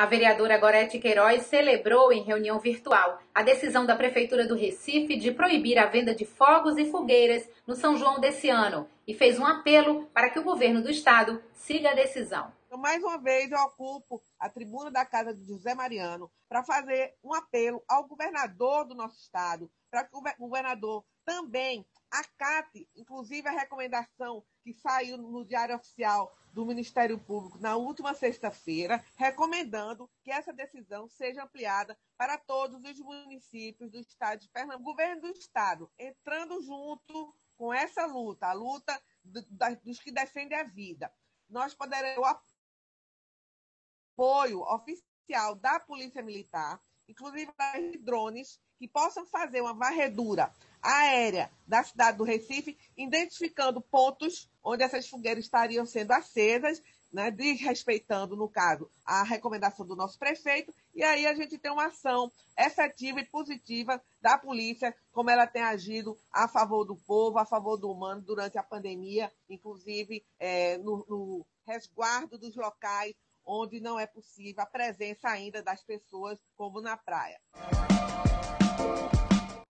A vereadora Gorete Queiroz celebrou em reunião virtual a decisão da Prefeitura do Recife de proibir a venda de fogos e fogueiras no São João desse ano e fez um apelo para que o governo do estado siga a decisão. Mais uma vez, eu ocupo a tribuna da casa de José Mariano para fazer um apelo ao governador do nosso estado, para que o governador também acate, inclusive, a recomendação que saiu no Diário Oficial do Ministério Público na última sexta-feira, recomendando que essa decisão seja ampliada para todos os municípios do estado de Pernambuco. O governo do estado entrando junto com essa luta, a luta dos que defendem a vida. Nós poderemos apoio oficial da Polícia Militar, inclusive drones que possam fazer uma varredura aérea da cidade do Recife, identificando pontos onde essas fogueiras estariam sendo acesas, né, desrespeitando, no caso, a recomendação do nosso prefeito, e aí a gente tem uma ação efetiva e positiva da polícia, como ela tem agido a favor do povo, a favor do humano durante a pandemia, inclusive é, no, no resguardo dos locais onde não é possível a presença ainda das pessoas, como na praia.